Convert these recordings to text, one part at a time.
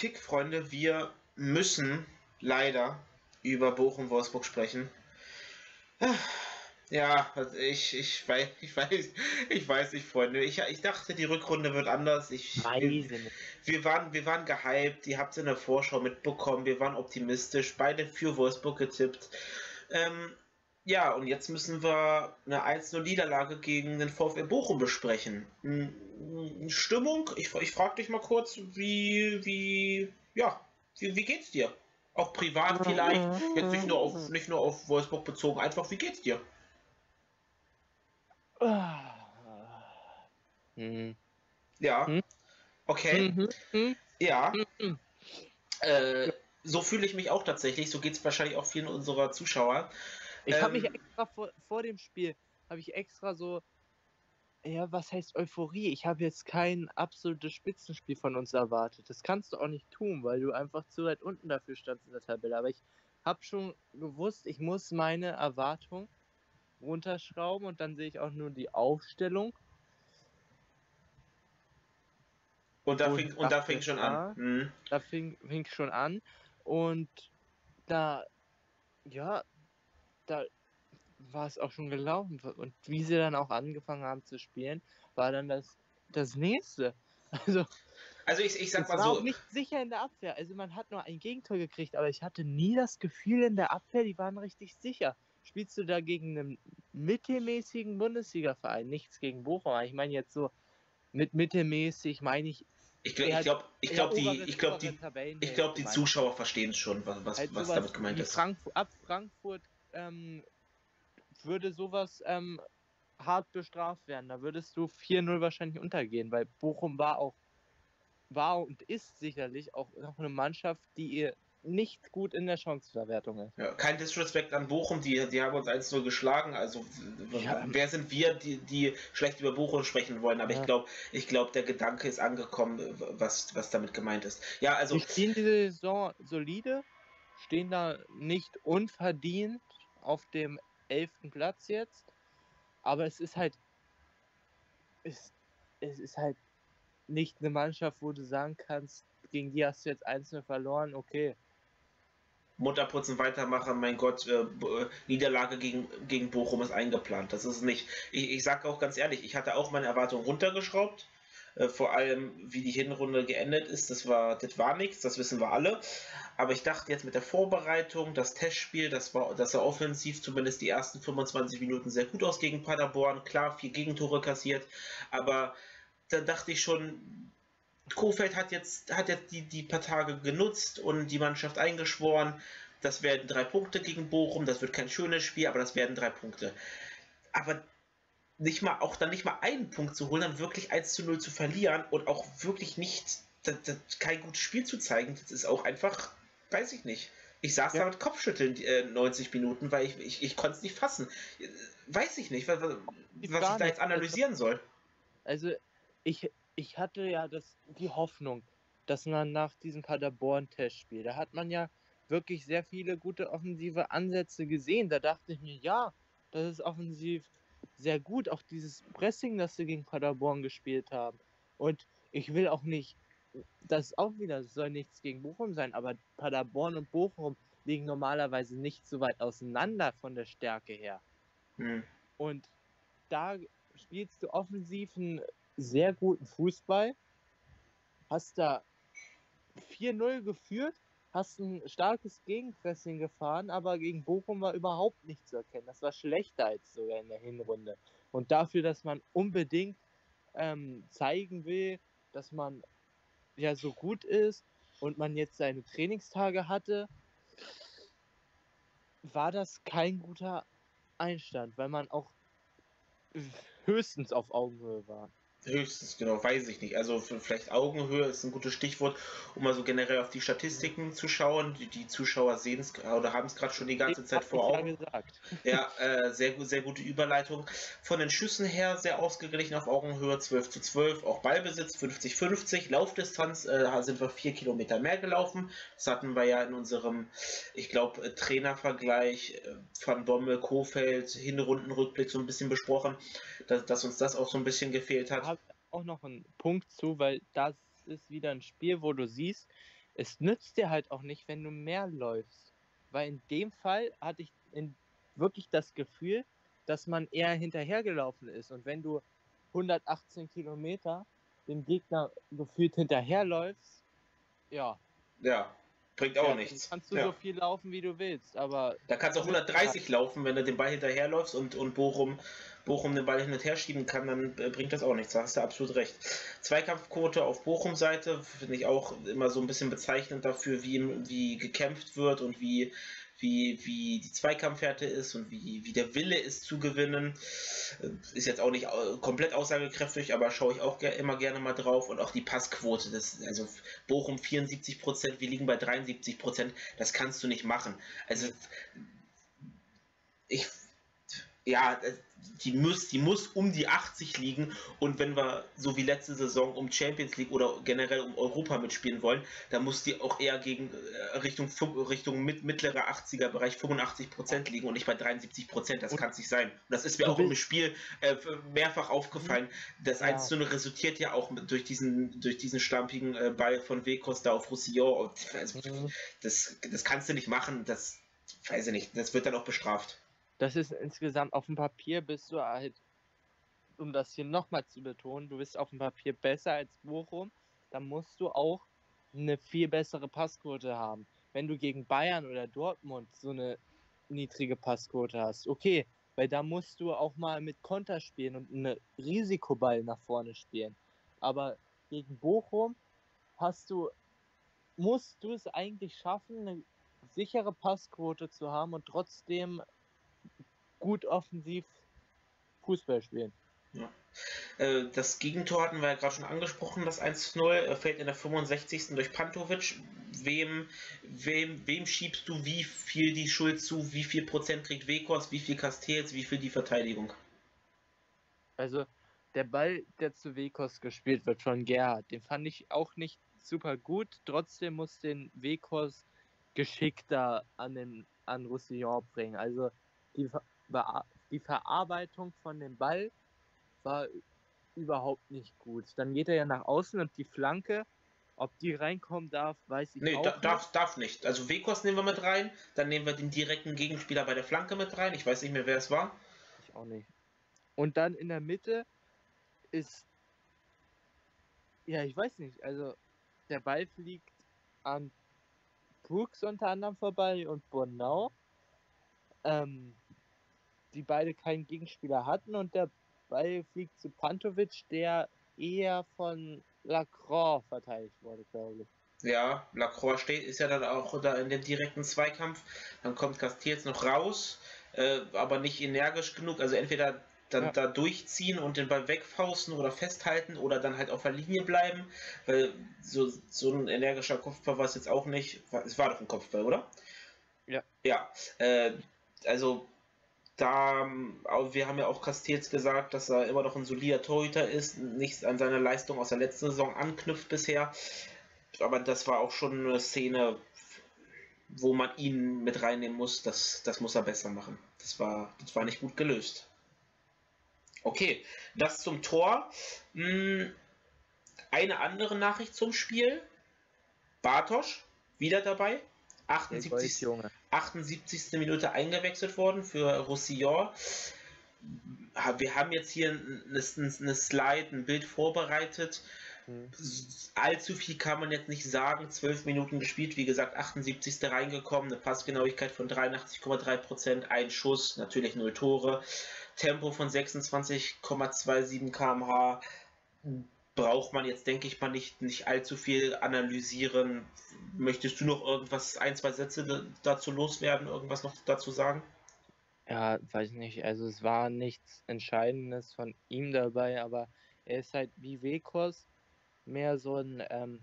Kick-Freunde, wir müssen leider über Bochum-Wolfsburg sprechen. Ja, also ich, ich weiß, ich weiß, ich weiß nicht, Freunde. Ich, ich dachte, die Rückrunde wird anders. Ich, wir, wir, waren, wir waren gehypt, ihr habt es in der Vorschau mitbekommen, wir waren optimistisch, beide für Wolfsburg getippt. Ähm, ja, und jetzt müssen wir eine 1-0-Niederlage gegen den VfL Bochum besprechen. Stimmung? Ich, ich frage dich mal kurz, wie, wie, ja, wie, wie geht's dir? Auch privat vielleicht, jetzt nicht nur auf, nicht nur auf Wolfsburg bezogen, einfach, wie geht's dir? Mhm. Ja. Hm? Okay. Mhm. Mhm. Ja. Mhm. Äh, so fühle ich mich auch tatsächlich. So geht es wahrscheinlich auch vielen unserer Zuschauer. Ich habe Ähm, mich extra vor, vor dem Spiel, habe ich extra so, ja, was heißt Euphorie? Ich habe jetzt kein absolutes Spitzenspiel von uns erwartet. Das kannst du auch nicht tun, weil du einfach zu weit unten dafür standst in der Tabelle. Aber ich habe schon gewusst, ich muss meine Erwartung runterschrauben und dann sehe ich auch nur die Aufstellung. Und da Und fing, und da fing schon an. Hm. Da fing, fing schon an und da, ja, da war es auch schon gelaufen. Und wie sie dann auch angefangen haben zu spielen, war dann das, das nächste. Also, Also ich, ich sag mal war auch so, nicht sicher in der Abwehr. Also, man hat nur ein Gegentor gekriegt, aber ich hatte nie das Gefühl in der Abwehr, die waren richtig sicher. Spielst du da gegen einen mittelmäßigen Bundesliga-Verein? Nichts gegen Bochum. Ich meine jetzt so mit mittelmäßig, meine ich. ich glaube, ich glaube, ich glaube, die, ich glaube, die, ich glaube, die Zuschauer verstehen es schon, was, was, halt was damit gemeint ist. Frankfurt, ab Frankfurt ähm, würde sowas ähm, hart bestraft werden. Da würdest du 4-0 wahrscheinlich untergehen, weil Bochum war auch, war und ist sicherlich auch noch eine Mannschaft, die ihr nicht gut in der Chancenverwertung ist. Ja, kein Disrespect an Bochum, die, die haben uns 1-0 geschlagen. Also Ja. wer sind wir, die, die schlecht über Bochum sprechen wollen? Aber Ja. ich glaube, ich glaube, der Gedanke ist angekommen, was, was damit gemeint ist. Ja, also Die spielen diese Saison solide, stehen da nicht unverdient auf dem elften Platz jetzt, aber es ist halt, es, es ist halt nicht eine Mannschaft, wo du sagen kannst, gegen die hast du jetzt einzelne verloren, okay. Mutterputzen weitermachen, mein Gott, äh, äh, Niederlage gegen, gegen Bochum ist eingeplant. Das ist nicht. Ich, ich sage auch ganz ehrlich, ich hatte auch meine Erwartungen runtergeschraubt. Äh, vor allem, wie die Hinrunde geendet ist, das war, das war nichts, das wissen wir alle. Aber ich dachte jetzt mit der Vorbereitung, das Testspiel, das war, das sah offensiv zumindest die ersten 25 Minuten sehr gut aus gegen Paderborn. Klar, vier Gegentore kassiert, aber da dachte ich schon, Kofeld hat jetzt, hat jetzt die, die paar Tage genutzt und die Mannschaft eingeschworen. Das werden drei Punkte gegen Bochum. Das wird kein schönes Spiel, aber das werden drei Punkte. Aber nicht mal, auch dann nicht mal einen Punkt zu holen, dann wirklich 1 zu 0 zu verlieren und auch wirklich nicht, das, das, kein gutes Spiel zu zeigen, das ist auch einfach, weiß ich nicht. Ich saß Ja. da mit Kopfschütteln äh, 90 Minuten, weil ich, ich, ich konnte es nicht fassen. Äh, Weiß ich nicht, was, was ich da nicht. jetzt analysieren soll. Also ich, ich hatte ja das, die Hoffnung, dass man nach diesem Paderborn-Testspiel, da hat man ja wirklich sehr viele gute offensive Ansätze gesehen. Da dachte ich mir, ja, das ist offensiv sehr gut. Auch dieses Pressing, das sie gegen Paderborn gespielt haben. Und ich will auch nicht, das ist auch wieder, es soll nichts gegen Bochum sein, aber Paderborn und Bochum liegen normalerweise nicht so weit auseinander von der Stärke her. Hm. Und da spielst du offensiv einen sehr guten Fußball, hast da 4-0 geführt, hast ein starkes Gegenpressing gefahren, aber gegen Bochum war überhaupt nicht zu erkennen. Das war schlechter als sogar in der Hinrunde. Und dafür, dass man unbedingt ähm, zeigen will, dass man ja so gut ist und man jetzt seine Trainingstage hatte, war das kein guter Einstand, weil man auch höchstens auf Augenhöhe war. Höchstens, genau, weiß ich nicht. Also vielleicht Augenhöhe ist ein gutes Stichwort, um mal so generell auf die Statistiken zu schauen. Die, die Zuschauer sehen es oder haben es gerade schon die ganze Zeit vor ich Augen. Ja äh, sehr, gut, sehr gute Überleitung. Von den Schüssen her sehr ausgeglichen auf Augenhöhe, 12 zu 12. Auch Ballbesitz 50-50. Laufdistanz äh, sind wir vier Kilometer mehr gelaufen. Das hatten wir ja in unserem, ich glaube, äh, Trainervergleich äh, von Bommel, Kofeld, Hinrundenrückblick so ein bisschen besprochen, dass, dass uns das auch so ein bisschen gefehlt hat. Auch noch einen Punkt zu, weil das ist wieder ein Spiel, wo du siehst, es nützt dir halt auch nicht, wenn du mehr läufst. Weil in dem Fall hatte ich wirklich das Gefühl, dass man eher hinterhergelaufen ist. Und wenn du 118 Kilometer dem Gegner gefühlt hinterherläufst, ja. Ja, bringt auch ja, nichts. Kannst du ja. so viel laufen, wie du willst, aber. Da kannst du auch 130 laufen, wenn du den Ball hinterherläufst und, und Bochum, Bochum den Ball hin und her schieben kann, dann äh, bringt das auch nichts. Da hast du absolut recht. Zweikampfquote auf Bochum-Seite finde ich auch immer so ein bisschen bezeichnend dafür, wie, wie gekämpft wird und wie wie, wie die Zweikampfhärte ist und wie, wie der Wille ist zu gewinnen. Äh, ist jetzt auch nicht komplett aussagekräftig, aber schaue ich auch immer gerne mal drauf. Und auch die Passquote, das, also Bochum 74%, wir liegen bei 73%, das kannst du nicht machen. Also ich, ja, die muss, die muss um die 80 liegen und wenn wir so wie letzte Saison um Champions League oder generell um Europa mitspielen wollen, dann muss die auch eher gegen äh, Richtung Richtung mit, mittlerer 80er Bereich 85 Prozent liegen und nicht bei 73 Prozent. Das kann es nicht sein. Und das ist mir auch im Spiel äh, mehrfach aufgefallen. Das ja. 1 resultiert ja auch durch diesen durch diesen stampigen äh, Ball von Wekos da auf Roussillon. Also, mhm. das, das kannst du nicht machen. Das weiß ich nicht. Das wird dann auch bestraft das ist insgesamt auf dem Papier bist du halt, um das hier nochmal zu betonen, du bist auf dem Papier besser als Bochum, dann musst du auch eine viel bessere Passquote haben. Wenn du gegen Bayern oder Dortmund so eine niedrige Passquote hast, okay, weil da musst du auch mal mit Konter spielen und einen Risikoball nach vorne spielen. Aber gegen Bochum hast du, musst du es eigentlich schaffen, eine sichere Passquote zu haben und trotzdem gut offensiv Fußball spielen. Ja. Äh, das Gegentor hatten wir ja gerade schon angesprochen, das 1-0 fällt in der 65. durch Pantovic. Wem, wem, wem schiebst du wie viel die Schuld zu? Wie viel Prozent kriegt Wekos? Wie viel Castells? Wie viel die Verteidigung? Also, der Ball, der zu Wekos gespielt wird von Gerhard, den fand ich auch nicht super gut. Trotzdem muss den Wekos geschickter an, den, an Roussillon bringen. Also, die die Verarbeitung von dem Ball war überhaupt nicht gut. Dann geht er ja nach außen und die Flanke, ob die reinkommen darf, weiß ich nee, auch da, nicht. Darf, darf nicht. Also Wekos nehmen wir mit rein, dann nehmen wir den direkten Gegenspieler bei der Flanke mit rein. Ich weiß nicht mehr, wer es war. Ich auch nicht. Und dann in der Mitte ist, ja, ich weiß nicht, also der Ball fliegt an Brooks unter anderem vorbei und Bonau. Ähm, die beide keinen Gegenspieler hatten und der Ball fliegt zu Pantovic, der eher von Lacroix verteidigt wurde, glaube ich. Ja, Lacroix steht, ist ja dann auch da in dem direkten Zweikampf. Dann kommt Castells noch raus, äh, aber nicht energisch genug. Also entweder dann ja. da durchziehen und den Ball wegfausten oder festhalten oder dann halt auf der Linie bleiben. Weil so, so ein energischer Kopfball war es jetzt auch nicht. Es war doch ein Kopfball, oder? Ja. Ja. Äh, also da, wir haben ja auch Castells gesagt, dass er immer noch ein solider Torhüter ist, nichts an seiner Leistung aus der letzten Saison anknüpft bisher. Aber das war auch schon eine Szene, wo man ihn mit reinnehmen muss. Das, das muss er besser machen. Das war, das war nicht gut gelöst. Okay, das zum Tor. Hm, eine andere Nachricht zum Spiel. Bartosch wieder dabei. 78, 78. Minute eingewechselt worden für Roussillon. Wir haben jetzt hier eine, eine Slide, ein Bild vorbereitet. Mhm. Allzu viel kann man jetzt nicht sagen. 12 Minuten gespielt, wie gesagt, 78. reingekommen, eine Passgenauigkeit von 83,3%, ein Schuss, natürlich 0 Tore, Tempo von 26,27 km/h braucht man jetzt, denke ich mal, nicht, nicht allzu viel analysieren. Möchtest du noch irgendwas, ein, zwei Sätze dazu loswerden, irgendwas noch dazu sagen? Ja, weiß nicht. Also es war nichts Entscheidendes von ihm dabei, aber er ist halt wie Wekos mehr so ein ähm,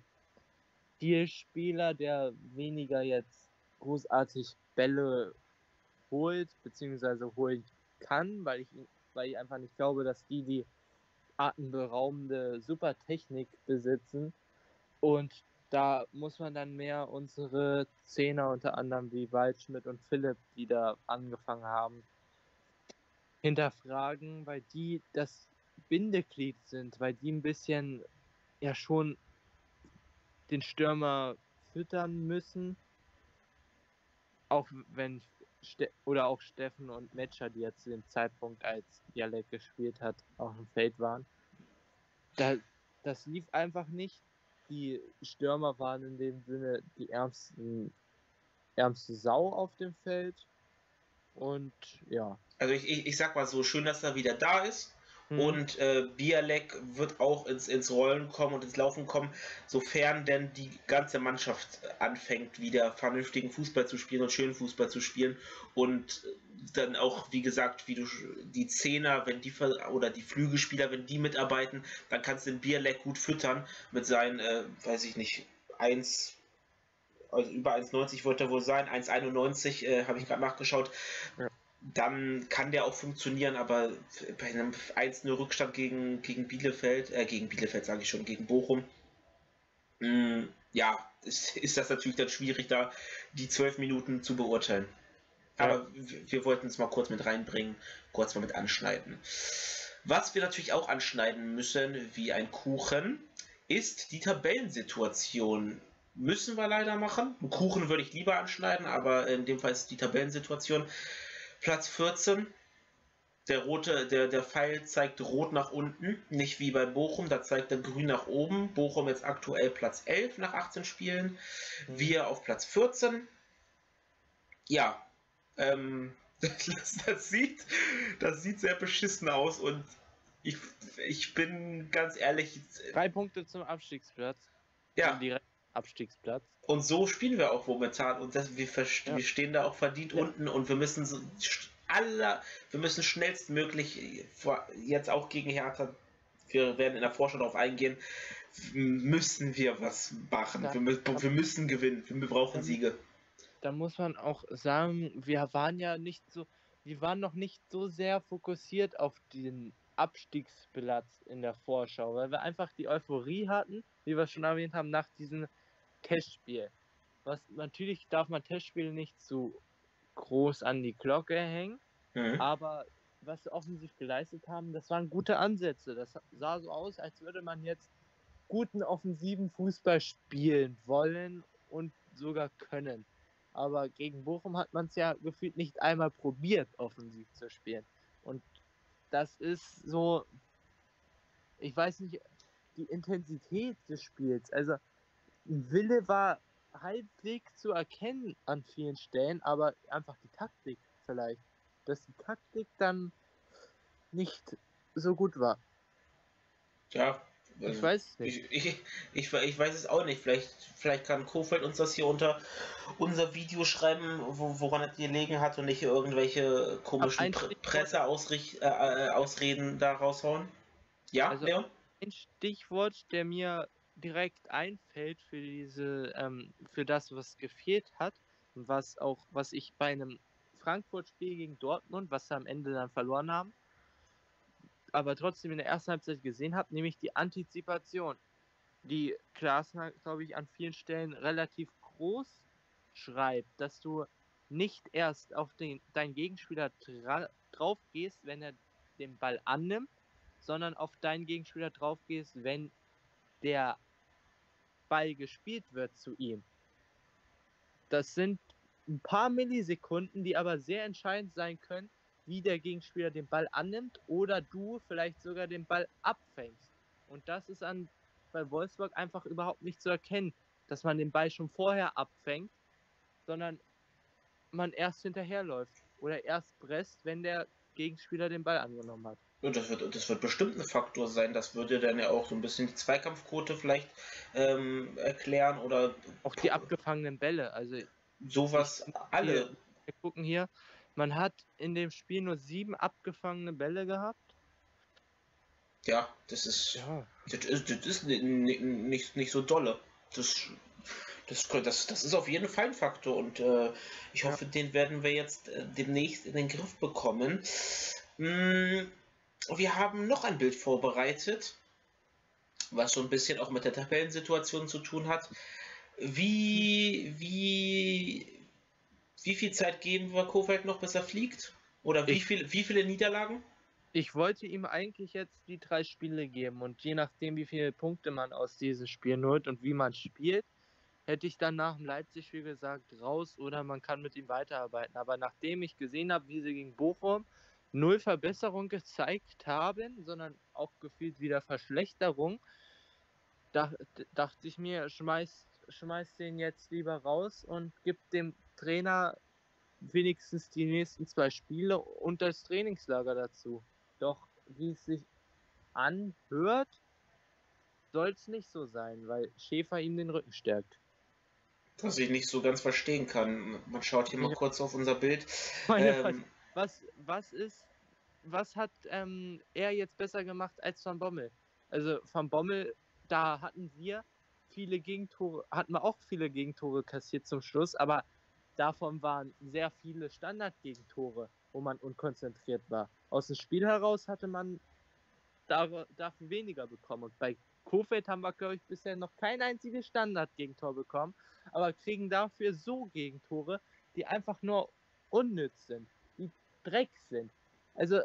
Stilspieler, der weniger jetzt großartig Bälle holt, beziehungsweise holen kann, weil ich, weil ich einfach nicht glaube, dass die, die atemberaubende Supertechnik besitzen. Und da muss man dann mehr unsere Zehner, unter anderem wie Waldschmidt und Philipp, die da angefangen haben, hinterfragen, weil die das Bindeglied sind, weil die ein bisschen ja schon den Stürmer füttern müssen. Auch wenn Ste oder auch Steffen und Metscher, die ja zu dem Zeitpunkt, als Jalek gespielt hat, auf dem Feld waren. Da, das lief einfach nicht. Die Stürmer waren in dem Sinne die ärmsten, ärmste Sau auf dem Feld. Und ja. Also ich, ich, ich sag mal so, schön, dass er wieder da ist. Mhm. Und äh, Bialek wird auch ins, ins Rollen kommen und ins Laufen kommen, sofern denn die ganze Mannschaft anfängt, wieder vernünftigen Fußball zu spielen und schönen Fußball zu spielen. Und dann auch, wie gesagt, wie du die Zehner, wenn die oder die Flügelspieler, wenn die mitarbeiten, dann kannst du den Bialek gut füttern mit seinen, äh, weiß ich nicht, 1, also über 1,90 wollte er wohl sein, 1,91 äh, habe ich gerade nachgeschaut. Ja dann kann der auch funktionieren, aber bei einem 1-0 Rückstand gegen, gegen Bielefeld, äh, gegen Bielefeld sage ich schon, gegen Bochum, mh, mm, ja, ist, ist das natürlich dann schwierig, da die zwölf Minuten zu beurteilen. Aber ja. wir, wir wollten es mal kurz mit reinbringen, kurz mal mit anschneiden. Was wir natürlich auch anschneiden müssen, wie ein Kuchen, ist die Tabellensituation. Müssen wir leider machen. Einen Kuchen würde ich lieber anschneiden, aber in dem Fall ist die Tabellensituation. Platz 14. Der rote, der, der Pfeil zeigt rot nach unten, nicht wie bei Bochum, da zeigt er grün nach oben. Bochum jetzt aktuell Platz 11 nach 18 Spielen. Wir auf Platz 14. Ja, ähm, das, das, sieht, das sieht sehr beschissen aus und ich, ich bin ganz ehrlich. Drei Punkte zum Abstiegsplatz. Ja. Direkt Abstiegsplatz. Und so spielen wir auch momentan und das, wir, ja. wir stehen da auch verdient ja. unten und wir müssen so aller, wir müssen schnellstmöglich jetzt auch gegen Hertha, wir werden in der Vorschau darauf eingehen, müssen wir was machen. Da, wir, wir, müssen gewinnen. Wir brauchen Siege. Da muss man auch sagen, wir waren ja nicht so, wir waren noch nicht so sehr fokussiert auf den Abstiegsplatz in der Vorschau, weil wir einfach die Euphorie hatten, wie wir schon erwähnt haben, nach diesen Testspiel. Was natürlich darf man Testspiele nicht zu groß an die Glocke hängen, mhm. aber was sie offensiv geleistet haben, das waren gute Ansätze. Das sah so aus, als würde man jetzt guten offensiven Fußball spielen wollen und sogar können. Aber gegen Bochum hat man es ja gefühlt nicht einmal probiert, offensiv zu spielen. Und das ist so, ich weiß nicht, die Intensität des Spiels. Also Wille war halbwegs zu erkennen an vielen Stellen, aber einfach die Taktik vielleicht. Dass die Taktik dann nicht so gut war. Ja, ich ähm, weiß es nicht. Ich, ich, ich, ich, weiß es auch nicht. Vielleicht, vielleicht kann Kofeld uns das hier unter unser Video schreiben, wo, woran es gelegen hat und nicht irgendwelche komischen Pre Presseausreden äh, da raushauen. Ja, also Leon? Ein Stichwort, der mir direkt einfällt für diese, ähm, für das, was gefehlt hat und was auch, was ich bei einem Frankfurt-Spiel gegen Dortmund, was sie am Ende dann verloren haben, aber trotzdem in der ersten Halbzeit gesehen habe, nämlich die Antizipation, die Klaasner, glaube ich, an vielen Stellen relativ groß schreibt, dass du nicht erst auf den, deinen Gegenspieler drauf gehst, wenn er den Ball annimmt, sondern auf deinen Gegenspieler drauf gehst, wenn der Ball gespielt wird zu ihm. Das sind ein paar Millisekunden, die aber sehr entscheidend sein können, wie der Gegenspieler den Ball annimmt oder du vielleicht sogar den Ball abfängst. Und das ist an bei Wolfsburg einfach überhaupt nicht zu erkennen, dass man den Ball schon vorher abfängt, sondern man erst hinterherläuft oder erst presst, wenn der Gegenspieler den Ball angenommen hat. Ja, das wird, das wird bestimmt ein Faktor sein. Das würde dann ja auch so ein bisschen die Zweikampfquote vielleicht ähm, erklären oder. Auch die abgefangenen Bälle. Also sowas alle. Hier, wir gucken hier. Man hat in dem Spiel nur sieben abgefangene Bälle gehabt. Ja, das ist. Ja. Das ist, das ist nicht, nicht, nicht so dolle. Das, das, das, das ist auf jeden Fall ein Faktor und äh, ich hoffe, ja. den werden wir jetzt äh, demnächst in den Griff bekommen. Hm, wir haben noch ein Bild vorbereitet, was so ein bisschen auch mit der Tabellensituation zu tun hat. Wie, wie, wie viel Zeit geben wir Kofeld noch, bis er fliegt? Oder wie, ich, viel, wie viele Niederlagen? Ich wollte ihm eigentlich jetzt die drei Spiele geben und je nachdem, wie viele Punkte man aus diesen Spielen holt und wie man spielt, hätte ich dann nach dem Leipzig-Spiel gesagt, raus oder man kann mit ihm weiterarbeiten. Aber nachdem ich gesehen habe, wie sie gegen Bochum null Verbesserung gezeigt haben, sondern auch gefühlt wieder Verschlechterung, da, dachte ich mir, schmeiß, schmeiß den jetzt lieber raus und gib dem Trainer wenigstens die nächsten zwei Spiele und das Trainingslager dazu. Doch wie es sich anhört, soll es nicht so sein, weil Schäfer ihm den Rücken stärkt. Was ich nicht so ganz verstehen kann. Man schaut hier mal ja. kurz auf unser Bild. Ähm, was, was ist, was hat ähm, er jetzt besser gemacht als Van Bommel? Also Van Bommel, da hatten wir viele Gegentore, hatten wir auch viele Gegentore kassiert zum Schluss, aber davon waren sehr viele Standardgegentore, wo man unkonzentriert war. Aus dem Spiel heraus hatte man dafür weniger bekommen. Und bei Kofeld haben wir, glaube ich, bisher noch kein einziges Standardgegentor bekommen, aber kriegen dafür so Gegentore, die einfach nur unnütz sind, die Dreck sind. Also,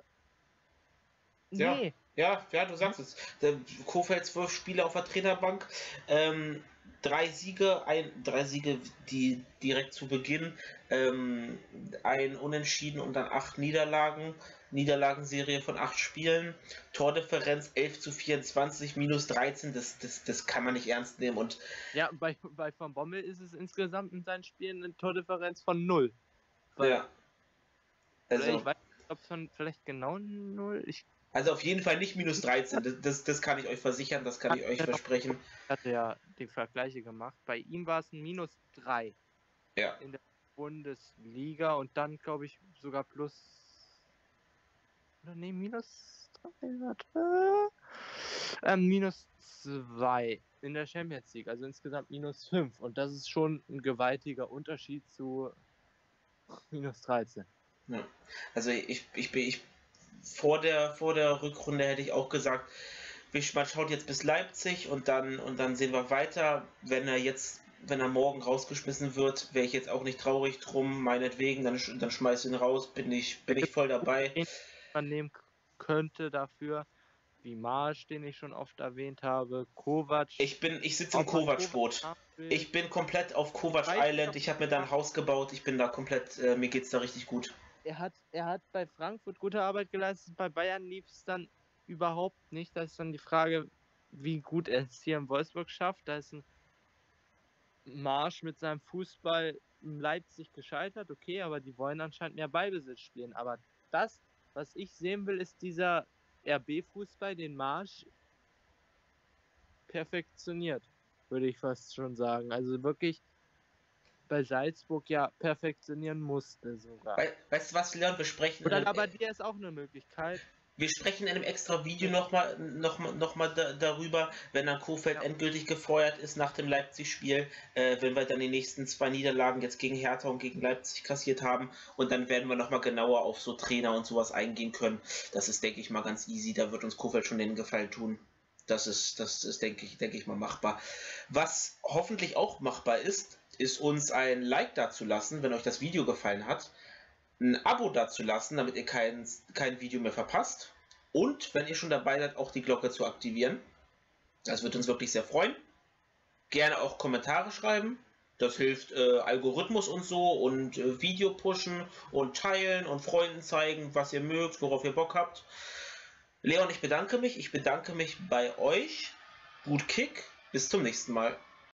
nee. Ja, ja, du sagst es. Der Kofeld zwölf Spiele auf der Trainerbank, ähm, drei Siege, ein, drei Siege, die direkt zu Beginn, ähm, ein Unentschieden und dann acht Niederlagen. Niederlagenserie von acht Spielen, Tordifferenz 11 zu 24, minus 13, das, das, das kann man nicht ernst nehmen. Und ja, bei, bei Van Bommel ist es insgesamt in seinen Spielen eine Tordifferenz von 0. ja. Also, ich weiß nicht, ob es von vielleicht genau 0, ich also auf jeden Fall nicht minus 13, das, das, das kann ich euch versichern, das kann ich euch versprechen. Hat er die Vergleiche gemacht. Bei ihm war es ein minus 3. Ja. In der Bundesliga und dann glaube ich sogar plus oder nee, minus 3, warte. Ähm, minus 2 in der Champions League, also insgesamt minus 5. Und das ist schon ein gewaltiger Unterschied zu minus 13. Ja. Also ich, ich bin ich vor der vor der Rückrunde hätte ich auch gesagt, man schaut jetzt bis Leipzig und dann und dann sehen wir weiter. Wenn er jetzt, wenn er morgen rausgeschmissen wird, wäre ich jetzt auch nicht traurig drum, meinetwegen, dann, dann schmeiß ihn raus, bin ich, bin ich voll dabei man nehmen könnte dafür. Wie Marsch, den ich schon oft erwähnt habe, Kovac. Ich bin, ich sitze im Kovac-Boot. Ich bin komplett auf Kovac Island. Ich habe mir da ein Haus gebaut. Ich bin da komplett, äh, mir geht's da richtig gut. Er hat, er hat bei Frankfurt gute Arbeit geleistet. Bei Bayern lief es dann überhaupt nicht. Da ist dann die Frage, wie gut er es hier in Wolfsburg schafft. Da ist ein Marsch mit seinem Fußball in Leipzig gescheitert, okay, aber die wollen anscheinend mehr Ballbesitz spielen. Aber das was ich sehen will, ist dieser RB-Fußball, den Marsch perfektioniert, würde ich fast schon sagen. Also wirklich bei Salzburg ja perfektionieren musste sogar. We weißt du was, Leon, wir sprechen. Oder aber der ist auch eine Möglichkeit. Wir sprechen in einem extra Video nochmal noch mal, noch mal da, darüber, wenn dann Kofeld ja. endgültig gefeuert ist nach dem Leipzig-Spiel, äh, wenn wir dann die nächsten zwei Niederlagen jetzt gegen Hertha und gegen Leipzig kassiert haben und dann werden wir nochmal genauer auf so Trainer und sowas eingehen können. Das ist, denke ich mal, ganz easy. Da wird uns Kofeld schon den Gefallen tun. Das ist, das ist, denke ich, denke ich mal, machbar. Was hoffentlich auch machbar ist, ist uns ein Like dazulassen, wenn euch das Video gefallen hat ein Abo dazulassen, damit ihr kein, kein Video mehr verpasst. Und wenn ihr schon dabei seid, auch die Glocke zu aktivieren. Das wird uns wirklich sehr freuen. Gerne auch Kommentare schreiben. Das hilft äh, Algorithmus und so und äh, Video pushen und teilen und Freunden zeigen, was ihr mögt, worauf ihr Bock habt. Leon, ich bedanke mich. Ich bedanke mich bei euch. Gut Kick. Bis zum nächsten Mal.